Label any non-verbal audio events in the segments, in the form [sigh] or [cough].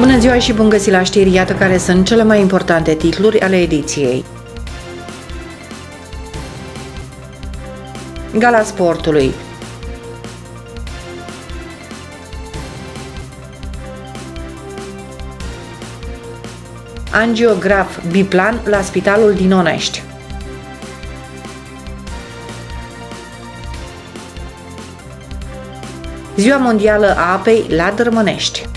Bună ziua și bun găsit la știri, iată care sunt cele mai importante titluri ale ediției. Gala sportului. Angiograf biplan la Spitalul din Onești. Ziua Mondială a Apei la Dărmănești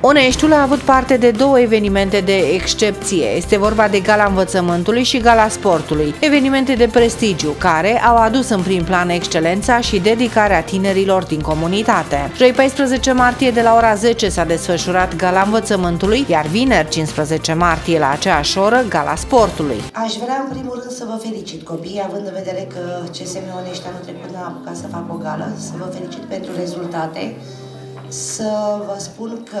Oneștiul a avut parte de două evenimente de excepție. Este vorba de Gala Învățământului și Gala Sportului, evenimente de prestigiu care au adus în prim plan excelența și dedicarea tinerilor din comunitate. Joi 14 martie de la ora 10 s-a desfășurat Gala Învățământului, iar vineri 15 martie la aceeași oră Gala Sportului. Aș vrea în primul rând să vă felicit copii, având în vedere că CSM Onești anul trecut n-a apucat să facă o gală, să vă felicit pentru rezultate să vă spun că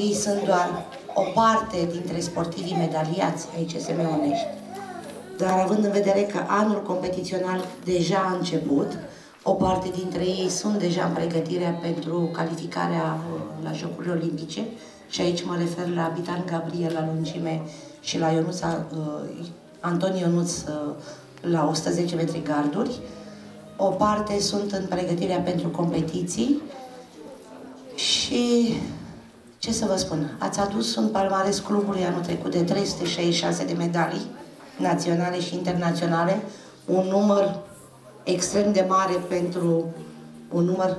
ei sunt doar o parte dintre sportivii medaliați ai CSM Onești, dar având în vedere că anul competițional deja a început, o parte dintre ei sunt deja în pregătirea pentru calificarea la Jocurile Olimpice. Și aici mă refer la Bitan Gabriel la lungime și la Ionuț, uh, Anton Ionuț uh, la 110 metri garduri. O parte sunt în pregătirea pentru competiții, și ce să vă spun, ați adus un palmares clubului anul trecut de 366 de medalii naționale și internaționale, un număr extrem de mare pentru un număr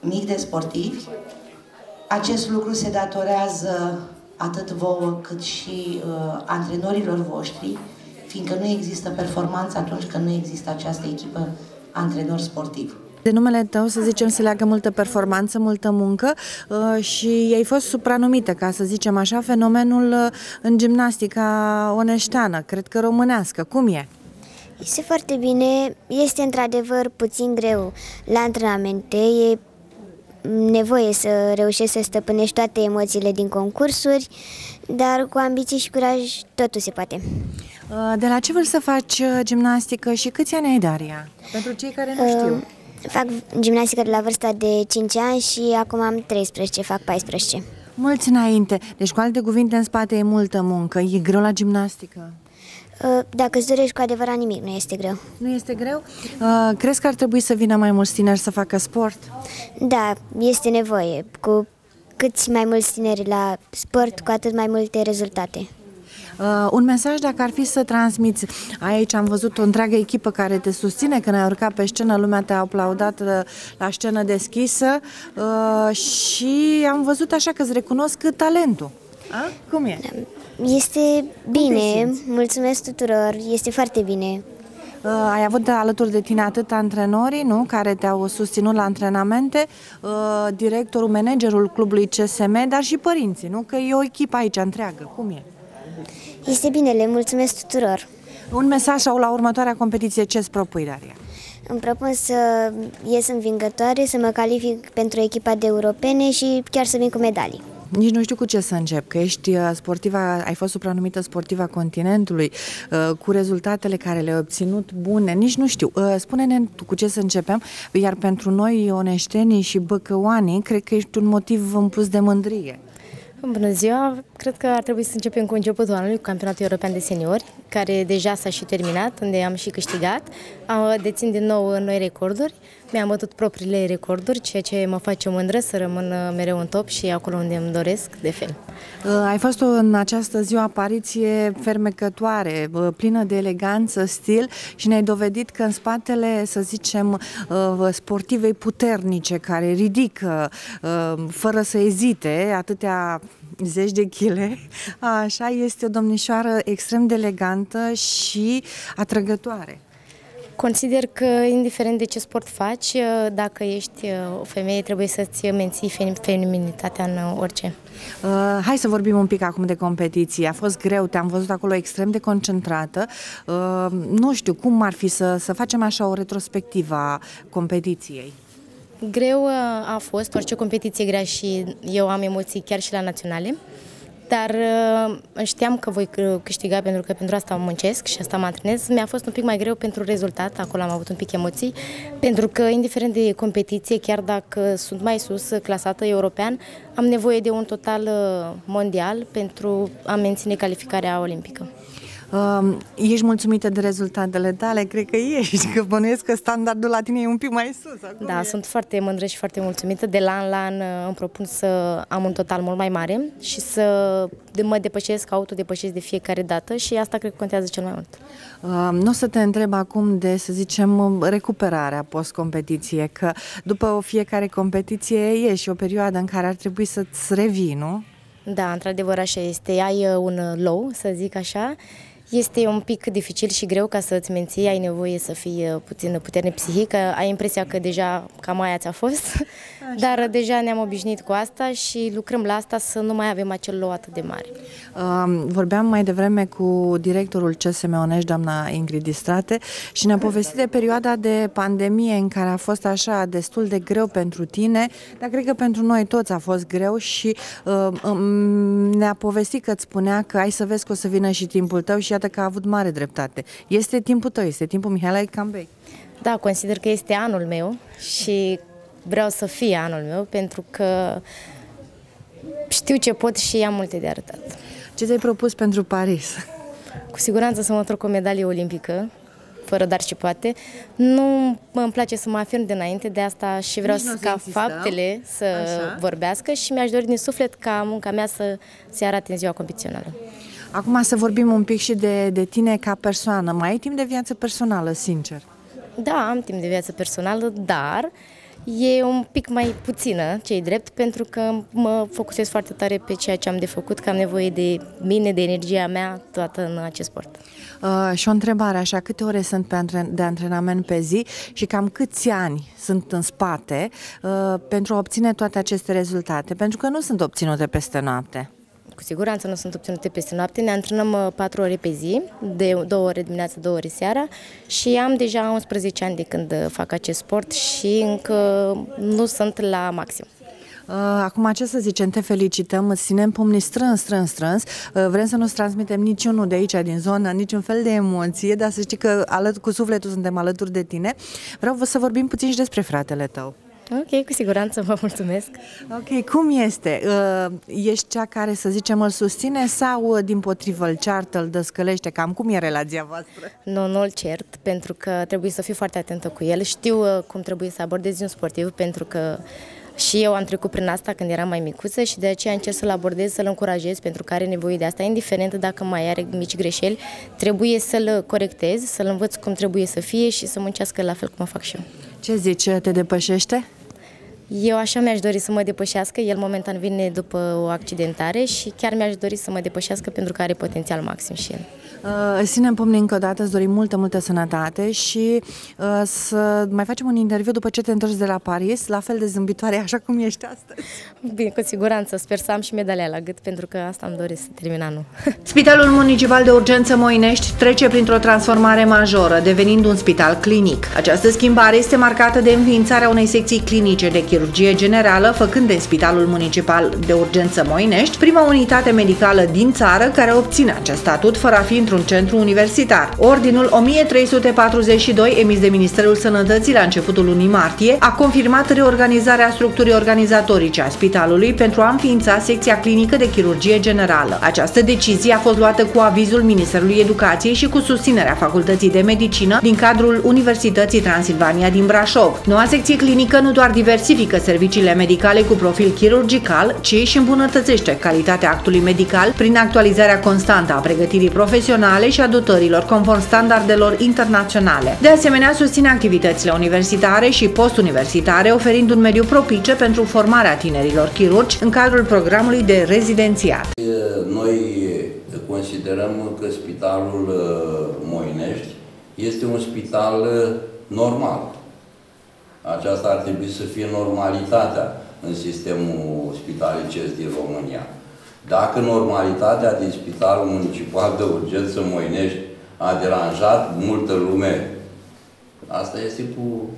mic de sportivi. Acest lucru se datorează atât vouă cât și uh, antrenorilor voștri, fiindcă nu există performanță atunci când nu există această echipă antrenor sportiv. De numele tău, să zicem, se leagă multă performanță, multă muncă uh, și ai fost supranumită, ca să zicem așa, fenomenul uh, în gimnastica oneșteană, cred că românească. Cum e? Este foarte bine, este într-adevăr puțin greu la antrenamente, e nevoie să reușești să stăpânești toate emoțiile din concursuri, dar cu ambiție și curaj totul se poate. Uh, de la ce vârstă faci gimnastică și câți ani ai, Daria? Pentru cei care nu știu. Uh, Fac gimnastică de la vârsta de 5 ani și acum am 13, fac 14. Mulți înainte. Deci, cu alte cuvinte, în spate e multă muncă. E greu la gimnastică? Uh, dacă îți dorești cu adevărat nimic, nu este greu. Nu este greu? Uh, crezi că ar trebui să vină mai mulți tineri să facă sport? Da, este nevoie. Cu câți mai mulți tineri la sport, cu atât mai multe rezultate. Uh, un mesaj dacă ar fi să transmiți, aici am văzut o întreagă echipă care te susține când ai urcat pe scenă, lumea te-a aplaudat uh, la scenă deschisă uh, și am văzut așa că îți recunosc talentul. A? Cum e? Este bine, mulțumesc tuturor, este foarte bine. Uh, ai avut de alături de tine atât antrenorii, nu, care te-au susținut la antrenamente, uh, directorul, managerul clubului CSM, dar și părinții, nu? Că e o echipă aici întreagă. Cum e? Este bine, le mulțumesc tuturor. Un mesaj sau la următoarea competiție ce îți propui, Daria? Îmi propun să ies învingătoare, să mă calific pentru echipa de europene și chiar să vin cu medalii. Nici nu știu cu ce să încep, că ești uh, sportiva, ai fost supranumită sportiva continentului, uh, cu rezultatele care le-ai obținut bune, nici nu știu. Uh, spune-ne cu ce să începem, iar pentru noi, oneștenii și băcăoanii, cred că ești un motiv în plus de mândrie. Bună ziua! Cred că ar trebui să începem cu începutul anului, cu campionatul european de seniori, care deja s-a și terminat, unde am și câștigat. Am dețin din nou noi recorduri, mi-am bătut propriile recorduri, ceea ce mă face mândră să rămân mereu în top și acolo unde îmi doresc, de fel. Uh, ai fost în această zi o apariție fermecătoare, uh, plină de eleganță, stil și ne-ai dovedit că în spatele, să zicem, uh, sportivei puternice care ridică fără să ezite atâtea zeci de chile, [laughs] așa este o domnișoară extrem de elegantă și atrăgătoare. Consider că, indiferent de ce sport faci, dacă ești o femeie, trebuie să-ți menții feminitatea în orice. Uh, hai să vorbim un pic acum de competiție. A fost greu, te-am văzut acolo extrem de concentrată. Uh, nu știu, cum ar fi să, să facem așa o retrospectivă a competiției? Greu uh, a fost, orice competiție grea și eu am emoții chiar și la naționale. Dar uh, știam că voi câștiga pentru că pentru asta muncesc și asta mă antrenez. Mi-a fost un pic mai greu pentru rezultat, acolo am avut un pic emoții, pentru că indiferent de competiție, chiar dacă sunt mai sus clasată european, am nevoie de un total uh, mondial pentru a menține calificarea olimpică. Uh, ești mulțumită de rezultatele tale? Cred că ești, că bănuiesc că standardul la tine e un pic mai sus. Acum da, e. sunt foarte mândră și foarte mulțumită. De la an la an uh, îmi propun să am un total mult mai mare și să mă depășesc, autodepășesc de fiecare dată și asta cred că contează cel mai mult. Uh, nu o să te întreb acum de, să zicem, recuperarea post-competiție, că după o fiecare competiție e și o perioadă în care ar trebui să-ți revii, nu? Da, într-adevăr așa este. Ai uh, un low, să zic așa, este un pic dificil și greu ca să îți menții, ai nevoie să fii uh, puțin puternic psihic, ai impresia că deja cam aia ți-a fost, Așa. [laughs] dar deja ne-am obișnuit cu asta și lucrăm la asta să nu mai avem acel loc atât de mare. vorbeam mai devreme cu directorul CSM Onești, doamna Ingrid Distrate, și ne-a povestit de perioada de pandemie în care a fost așa destul de greu pentru tine, dar cred că pentru noi toți a fost greu și uh, ne-a povestit că îți spunea că ai să vezi că o să vină și timpul tău și iată că a avut mare dreptate. Este timpul tău, este timpul Mihaela Cambei. Da, consider că este anul meu și vreau să fie anul meu pentru că știu ce pot și am multe de arătat. Ce ți-ai propus pentru Paris? Cu siguranță să mă întorc o medalie olimpică, fără dar și poate. Nu îmi place să mă afirm dinainte, de asta și vreau să, ca faptele să Așa. vorbească și mi-aș dori din suflet ca munca mea să se arate în ziua competițională. Acum să vorbim un pic și de, de tine ca persoană. Mai ai timp de viață personală, sincer? Da, am timp de viață personală, dar e un pic mai puțină, cei drept, pentru că mă focusez foarte tare pe ceea ce am de făcut, că am nevoie de mine, de energia mea, toată în acest sport. Uh, și o întrebare, așa, câte ore sunt pe antren- de antrenament pe zi și cam câți ani sunt în spate uh, pentru a obține toate aceste rezultate? Pentru că nu sunt obținute peste noapte cu siguranță nu sunt obținute peste noapte. Ne antrenăm 4 uh, ore pe zi, de 2 ore dimineața, 2 ore seara și am deja 11 ani de când uh, fac acest sport și încă nu sunt la maxim. Uh, acum, ce să zicem, te felicităm, îți ținem pumnii strâns, strâns, strâns. Vrem să nu-ți transmitem niciunul de aici, din zonă, niciun fel de emoție, dar să știi că alături, cu sufletul suntem alături de tine. Vreau să vorbim puțin și despre fratele tău. Ok, cu siguranță vă mulțumesc. Ok, cum este? Uh, ești cea care, să zicem, îl susține sau uh, din potrivă îl ceartă, îl dăscălește? Cam cum e relația voastră? Nu, nu îl cert, pentru că trebuie să fiu foarte atentă cu el. Știu uh, cum trebuie să abordez un sportiv, pentru că și eu am trecut prin asta când eram mai micuță și de aceea încerc să-l abordez, să-l încurajez pentru că are nevoie de asta, indiferent dacă mai are mici greșeli, trebuie să-l corectez, să-l învăț cum trebuie să fie și să muncească la fel cum o fac și eu. Ce zici, te depășește? Eu așa mi-aș dori să mă depășească, el momentan vine după o accidentare și chiar mi-aș dori să mă depășească pentru că are potențial maxim și el. Uh, ținem pumni încă o dată, îți dorim multă, multă sănătate și uh, să mai facem un interviu după ce te întorci de la Paris, la fel de zâmbitoare așa cum ești astăzi. Bine, cu siguranță, sper să am și medalia la gât, pentru că asta îmi doresc să termin anul. [laughs] Spitalul Municipal de Urgență Moinești trece printr-o transformare majoră, devenind un spital clinic. Această schimbare este marcată de înființarea unei secții clinice de chirurgie generală, făcând de Spitalul Municipal de Urgență Moinești prima unitate medicală din țară care obține acest statut fără a fi într-un centru universitar. Ordinul 1342, emis de Ministerul Sănătății la începutul lunii martie, a confirmat reorganizarea structurii organizatorice a spitalului pentru a înființa secția clinică de chirurgie generală. Această decizie a fost luată cu avizul Ministerului Educației și cu susținerea Facultății de Medicină din cadrul Universității Transilvania din Brașov. Noua secție clinică nu doar diversifică serviciile medicale cu profil chirurgical, ci și îmbunătățește calitatea actului medical prin actualizarea constantă a pregătirii profesionale naționale și a dotărilor conform standardelor internaționale. De asemenea, susține activitățile universitare și postuniversitare, oferind un mediu propice pentru formarea tinerilor chirurgi în cadrul programului de rezidențiat. Noi considerăm că Spitalul Moinești este un spital normal. Aceasta ar trebui să fie normalitatea în sistemul spitalicesc din România. Dacă normalitatea din Spitalul Municipal de Urgență Moinești a deranjat multă lume, asta este cu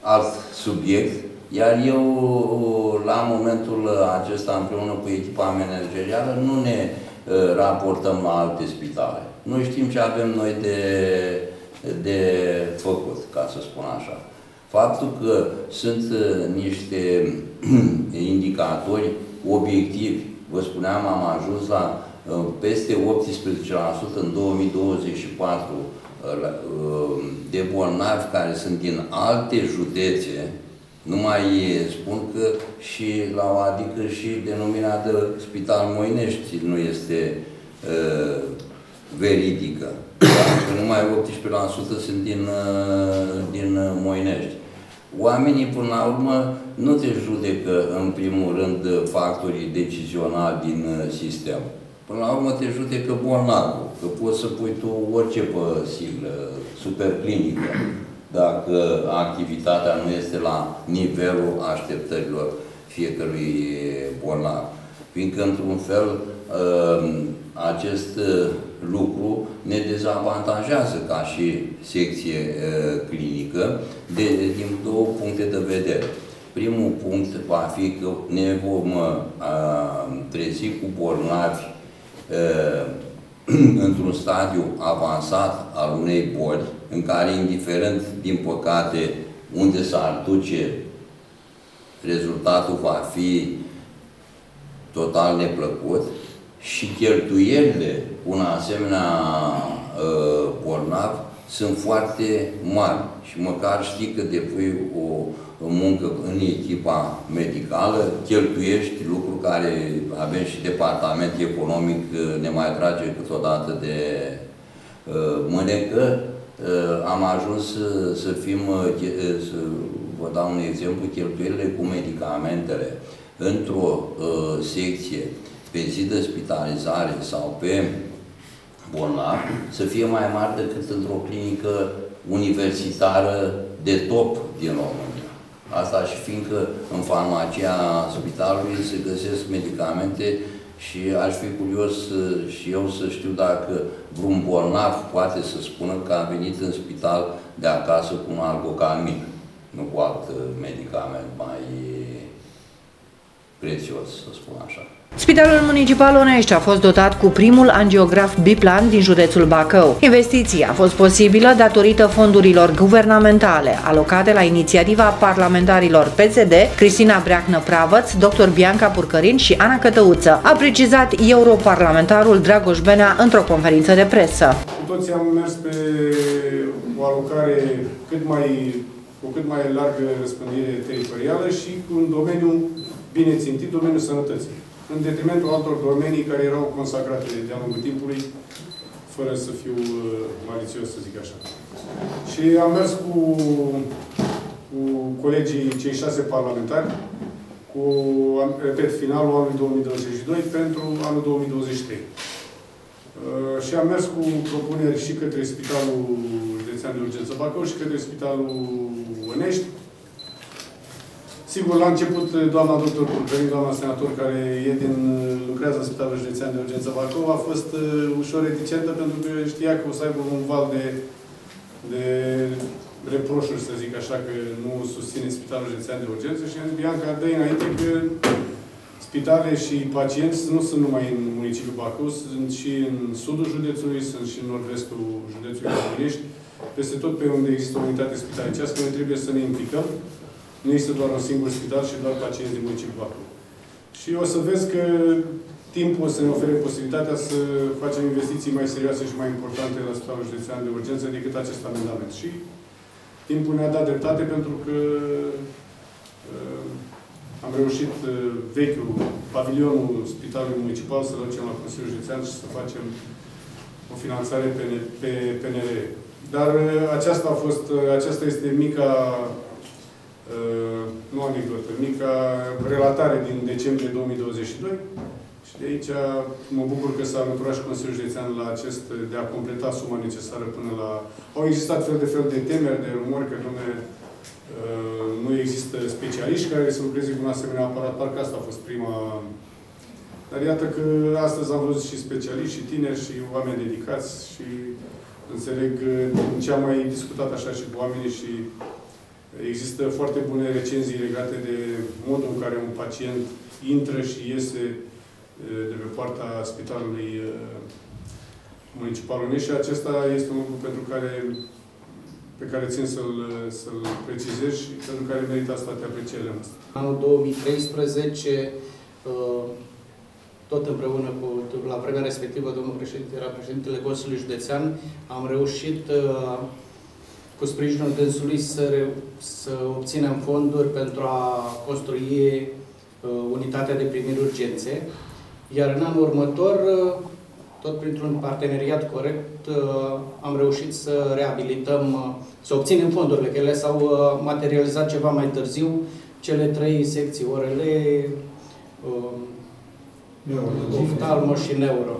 alt subiect, Iar eu, la momentul acesta, împreună cu echipa managerială, nu ne uh, raportăm la alte spitale. Noi știm ce avem noi de, de făcut, ca să spun așa. Faptul că sunt uh, niște [clears throat] indicatori obiectivi, vă spuneam, am ajuns la uh, peste 18% în 2024 de bolnavi care sunt din alte județe, nu mai spun că și la o adică și de Spital Moinești nu este uh, veridică. Da? Numai 18% sunt din, uh, din Moinești. Oamenii, până la urmă, nu te judecă, în primul rând, factorii decizionali din uh, sistem. Până la urmă te judecă bolnavul, că poți să pui tu orice pe siglă, superclinică, dacă activitatea nu este la nivelul așteptărilor fiecărui bolnav. Fiindcă, într-un fel, uh, acest uh, lucru ne dezavantajează ca și secție uh, clinică de, din două puncte de vedere. Primul punct va fi că ne vom trezi cu bolnavi [clears throat] într-un stadiu avansat al unei boli, în care, indiferent, din păcate, unde s-ar duce, rezultatul va fi total neplăcut și cheltuielile un asemenea uh, bolnav sunt foarte mari și măcar știi că depui o muncă în echipa medicală, cheltuiești lucruri care avem și departament economic, ne mai trage câteodată de uh, mânecă. Uh, am ajuns să fim, uh, să vă dau un exemplu, cheltuielile cu medicamentele într-o secție pe zi de spitalizare sau pe bolnav să fie mai mari decât într-o clinică universitară de top din România. Asta și fiindcă în farmacia spitalului se găsesc medicamente și aș fi curios și eu să știu dacă vreun bolnav poate să spună că a venit în spital de acasă cu un algocalmin, nu cu alt medicament mai prețios, să spun așa. Spitalul Municipal Onești a fost dotat cu primul angiograf biplan din județul Bacău. Investiția a fost posibilă datorită fondurilor guvernamentale alocate la inițiativa parlamentarilor PSD, Cristina Breacnă Pravăț, dr. Bianca Purcărin și Ana Cătăuță, a precizat europarlamentarul Dragoș Benea într-o conferință de presă. Cu toții am mers pe o alocare cât mai, cu cât mai largă răspândire teritorială și cu un domeniu bine țintit, domeniul sănătății în detrimentul altor domenii care erau consacrate de-a lungul timpului, fără să fiu uh, malițios, să zic așa. Și am mers cu, cu colegii, cei șase parlamentari, cu, repet, finalul anului 2022 pentru anul 2023. Uh, și am mers cu propuneri și către Spitalul Județean de Urgență Bacău și către Spitalul Ănești, Sigur, la început, doamna doctor Pulperin, doamna senator, care e din, lucrează în Spitalul Județean de Urgență Bacău, a fost uh, ușor reticentă pentru că știa că o să aibă un val de, de reproșuri, să zic așa, că nu susține Spitalul Județean de Urgență și am zis, Bianca, dă înainte că spitale și pacienți nu sunt numai în municipiul Bacău, sunt și în sudul județului, sunt și în nord-vestul județului Românești, peste tot pe unde există o unitate spitalicească, noi trebuie să ne implicăm nu este doar un singur spital și doar pacienți din municipiul Bacău. Și o să vezi că timpul o să ne ofere posibilitatea să facem investiții mai serioase și mai importante la Spitalul Județean de Urgență decât acest amendament. Și timpul ne-a dat dreptate pentru că uh, am reușit uh, vechiul, pavilionul Spitalului Municipal să-l ducem la Consiliul Județean și să facem o finanțare pe, pe PNR. Dar uh, aceasta a fost, uh, aceasta este mica Uh, nu anecdotă, mică relatare din decembrie 2022 și de aici mă bucur că s-a măturat și Consiliul Județean la acest, de a completa suma necesară până la... Au existat fel de fel de temeri, de rumori că, domne, uh, nu există specialiști care să lucreze cu un asemenea aparat, parcă asta a fost prima... Dar iată că astăzi am văzut și specialiști, și tineri, și oameni dedicați și înțeleg ce am mai discutat așa și cu oamenii și Există foarte bune recenzii legate de modul în care un pacient intră și iese de pe poarta Spitalului Municipal Unești și acesta este un lucru pentru care, pe care țin să-l să, -l, precizez și pentru care merită asta toate aprecierile noastre. Anul 2013 tot împreună cu, la vremea respectivă, domnul președinte era președintele Consiliului Județean, am reușit uh, cu sprijinul dânsului să, să obținem fonduri pentru a construi uh, unitatea de primiri urgențe, iar în anul următor, uh, tot printr-un parteneriat corect, am reușit să reabilităm, să obținem fondurile, că ele s-au materializat ceva mai târziu, cele trei secții, orele, oftalmo și neuro.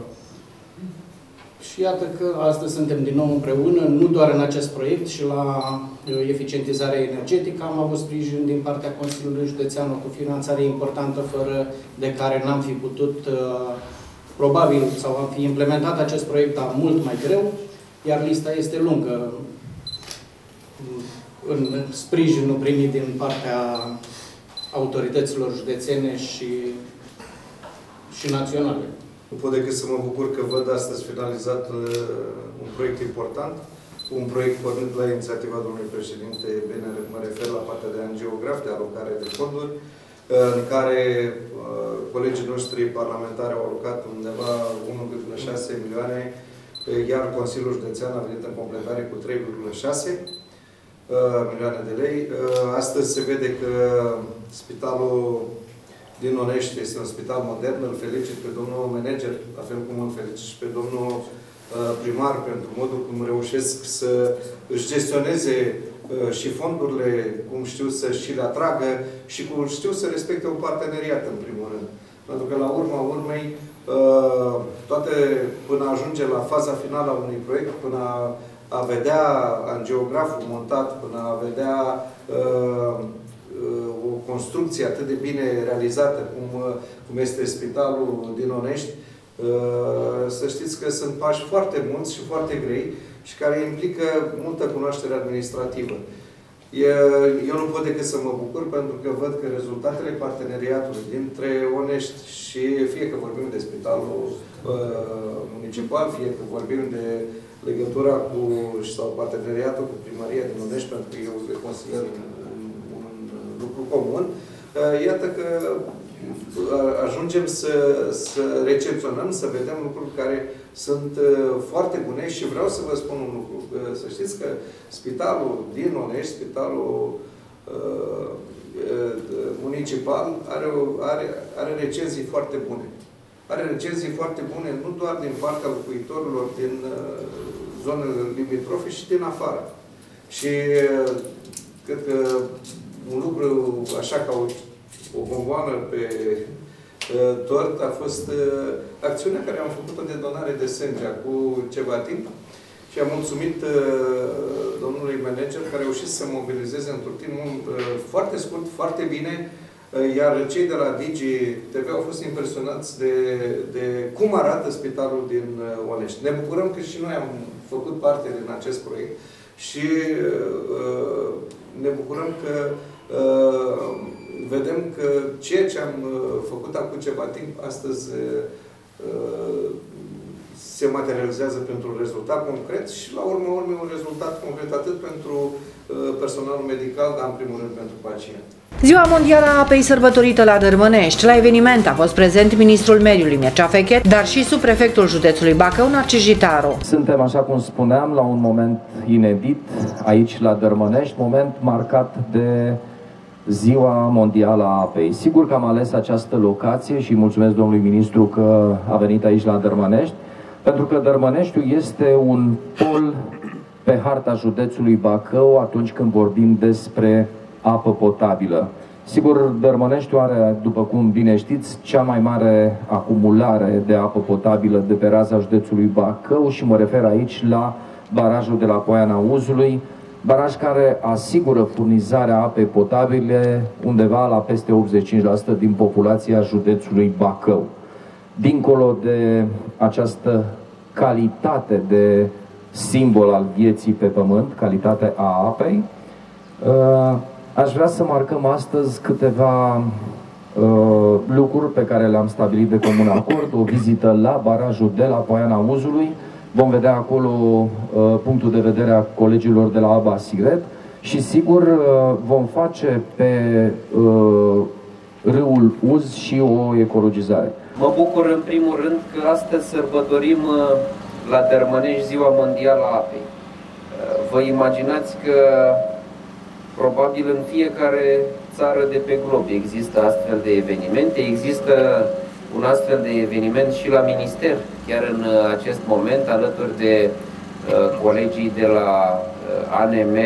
Și iată că astăzi suntem din nou împreună, nu doar în acest proiect, și la uh, eficientizarea energetică. Am avut sprijin din partea Consiliului Județean cu finanțare importantă, fără de care n-am fi putut, uh, probabil, sau am fi implementat acest proiect, dar mult mai greu, iar lista este lungă. În sprijinul primit din partea autorităților județene și și naționale. Nu pot decât să mă bucur că văd astăzi finalizat uh, un proiect important, un proiect pornit la inițiativa domnului președinte, bine mă refer la partea de angiograf, de alocare de fonduri, uh, în care uh, colegii noștri parlamentari au alocat undeva 1,6 milioane, iar Consiliul Județean a venit în completare cu 3,6 milioane de lei. Astăzi se vede că Spitalul din Onești este un spital modern, îl felicit pe domnul manager, la fel cum îl felicit și pe domnul uh, primar pentru modul cum reușesc să își gestioneze uh, și fondurile, cum știu să și le atragă și cum știu să respecte un parteneriat în primul rând. Pentru că la urma urmei, uh, toate până ajunge la faza finală a unui proiect, până a, a vedea angiograful montat, până a vedea o construcție atât de bine realizată cum, cum este spitalul din Onești, uh, să știți că sunt pași foarte mulți și foarte grei și care implică multă cunoaștere administrativă. Eu nu pot decât să mă bucur pentru că văd că rezultatele parteneriatului dintre Onești și fie că vorbim de spitalul uh, municipal, fie că vorbim de legătura cu sau parteneriatul cu primăria din Onești, pentru că eu le consider lucru comun, uh, iată că uh, ajungem să, să recepționăm, să vedem lucruri care sunt uh, foarte bune și vreau să vă spun un lucru. Să știți că spitalul din Onești, spitalul uh, municipal, are, are, are recenzii foarte bune. Are recenzii foarte bune nu doar din partea locuitorilor din uh, zonele limitrofe, și din afară. Și uh, cred că un lucru așa ca o, o bomboană pe uh, tort a fost uh, acțiunea care am făcut-o de donare de sânge cu ceva timp și am mulțumit uh, domnului manager care a reușit să mobilizeze într-un timp uh, foarte scurt, foarte bine, uh, iar cei de la Digi TV au fost impresionați de, de cum arată spitalul din uh, Onești. Ne bucurăm că și noi am făcut parte din acest proiect și uh, ne bucurăm că Uh, vedem că ceea ce am uh, făcut acum ceva timp, astăzi uh, se materializează pentru un rezultat concret și, la urmă urmei, un rezultat concret atât pentru personalul medical, dar, în primul rând, pentru pacient. Ziua Mondială a Apei sărbătorită la Dărmănești. La eveniment a fost prezent ministrul mediului Mircea Fechet, dar și subprefectul județului Bacău, Narcis Gitaru. Suntem, așa cum spuneam, la un moment inedit aici la Dărmănești, moment marcat de Ziua Mondială a Apei. Sigur că am ales această locație și mulțumesc domnului ministru că a venit aici la Dărmănești, pentru că Dărmăneștiul este un pol pe harta județului Bacău atunci când vorbim despre apă potabilă. Sigur, Dărmăneștiul are, după cum bine știți, cea mai mare acumulare de apă potabilă de pe raza județului Bacău și mă refer aici la barajul de la Poiana Uzului, baraj care asigură furnizarea apei potabile undeva la peste 85% din populația județului Bacău. Dincolo de această calitate de simbol al vieții pe pământ, calitatea a apei, Aș vrea să marcăm astăzi câteva lucruri pe care le-am stabilit de comun acord, o vizită la barajul de la Poiana Uzului, vom vedea acolo punctul de vedere a colegilor de la ABA Sigret și sigur vom face pe râul Uz și o ecologizare. Mă bucur în primul rând că astăzi sărbătorim uh, la Dărmănești Ziua Mondială a Apei. Uh, vă imaginați că probabil în fiecare țară de pe glob există astfel de evenimente, există un astfel de eveniment și la minister, chiar în uh, acest moment, alături de colegii de la ANM,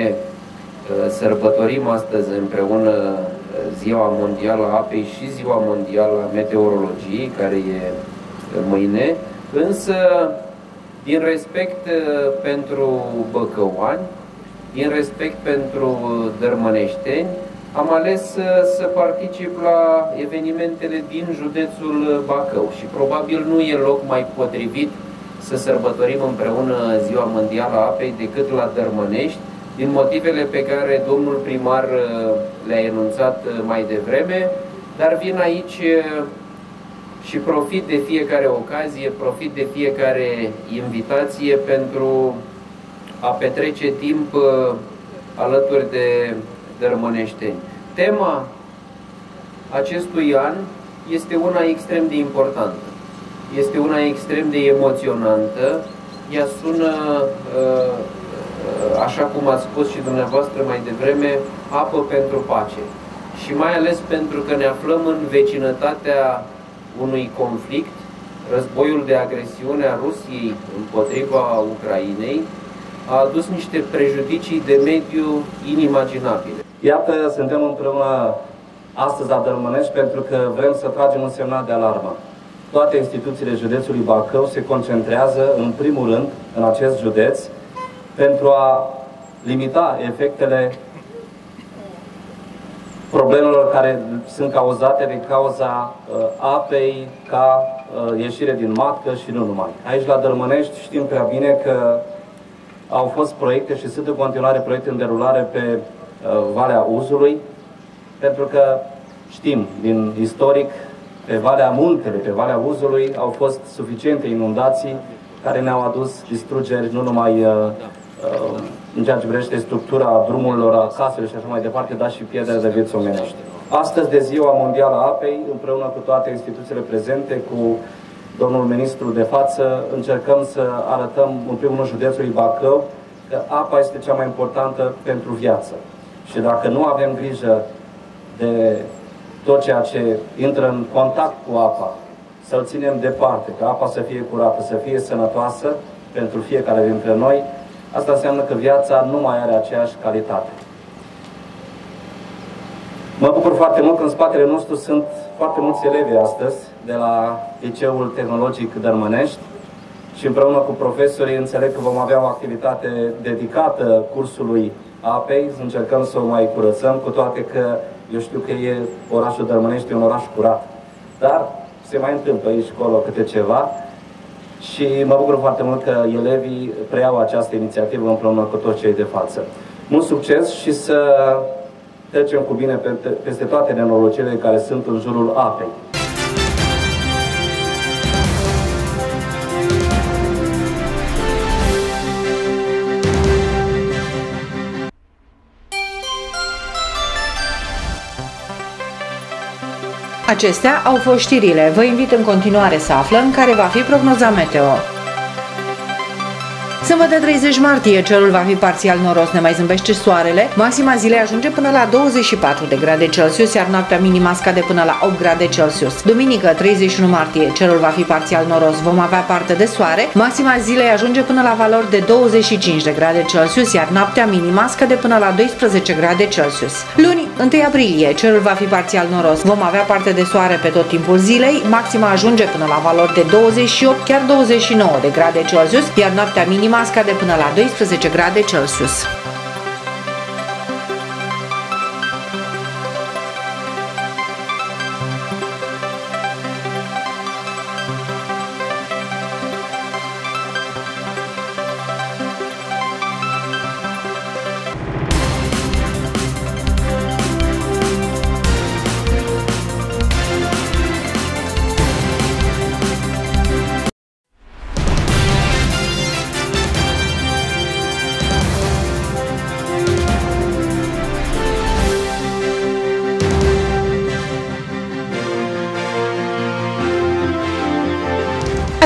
sărbătorim astăzi împreună Ziua Mondială a Apei și Ziua Mondială a Meteorologiei, care e mâine, însă din respect uh, pentru băcăuani, din respect pentru dărmăneșteni, am ales să, să particip la evenimentele din județul Bacău și probabil nu e loc mai potrivit să sărbătorim împreună Ziua Mondială a Apei decât la Dărmănești, din motivele pe care domnul primar uh, le-a enunțat uh, mai devreme, dar vin aici uh, și profit de fiecare ocazie, profit de fiecare invitație pentru a petrece timp alături de dărmăneșteni. Tema acestui an este una extrem de importantă. Este una extrem de emoționantă. Ea sună uh, Uh, așa cum ați spus și dumneavoastră mai devreme, apă pentru pace. Și mai ales pentru că ne aflăm în vecinătatea unui conflict, războiul de agresiune a Rusiei împotriva Ucrainei, a adus niște prejudicii de mediu inimaginabile. Iată, suntem împreună astăzi la Dărmănești pentru că vrem să tragem un semnal de alarmă. Toate instituțiile județului Bacău se concentrează, în primul rând, în acest județ, pentru a limita efectele problemelor care sunt cauzate din cauza uh, apei ca uh, ieșire din matcă și nu numai. Aici la Dărmănești știm prea bine că au fost proiecte și sunt în continuare proiecte în derulare pe uh, Valea Uzului, pentru că știm din istoric pe Valea Muntele, pe Valea Uzului au fost suficiente inundații care ne-au adus distrugeri nu numai uh, Uh, în ceea ce privește structura drumurilor, a caselor și așa mai departe, dar și pierdere de vieți omenești. Astăzi, de Ziua Mondială a Apei, împreună cu toate instituțiile prezente, cu domnul ministru de față, încercăm să arătăm, în primul rând, județului Bacău, că apa este cea mai importantă pentru viață. Și dacă nu avem grijă de tot ceea ce intră în contact cu apa, să-l ținem departe, ca apa să fie curată, să fie sănătoasă pentru fiecare dintre noi, Asta înseamnă că viața nu mai are aceeași calitate. Mă bucur foarte mult că în spatele nostru sunt foarte mulți elevi astăzi de la Liceul Tehnologic Dărmănești și împreună cu profesorii înțeleg că vom avea o activitate dedicată cursului apei, să încercăm să o mai curățăm, cu toate că eu știu că e orașul Dărmănești, e un oraș curat. Dar se mai întâmplă aici acolo câte ceva și mă bucur foarte mult că elevii preiau această inițiativă împreună cu toți cei de față. Mult succes și să trecem cu bine peste toate nenorocirile care sunt în jurul apei. Acestea au fost știrile. Vă invit în continuare să aflăm care va fi prognoza meteo. Sâmbătă 30 martie, cerul va fi parțial noros, ne mai zâmbește soarele. Maxima zilei ajunge până la 24 de grade Celsius, iar noaptea minima scade până la 8 grade Celsius. Duminică 31 martie, cerul va fi parțial noros, vom avea parte de soare. Maxima zilei ajunge până la valori de 25 de grade Celsius, iar noaptea minima scade până la 12 grade Celsius. Luni, 1 aprilie, cerul va fi parțial noros, vom avea parte de soare pe tot timpul zilei. Maxima ajunge până la valori de 28, chiar 29 de grade Celsius, iar noaptea minima minima scade până la 12 grade Celsius.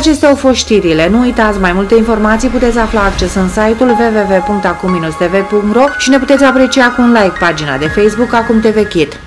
Acestea au fost știrile. Nu uitați, mai multe informații puteți afla acces în site-ul www.acum-tv.ro și ne puteți aprecia cu un like pagina de Facebook Acum TV Kid.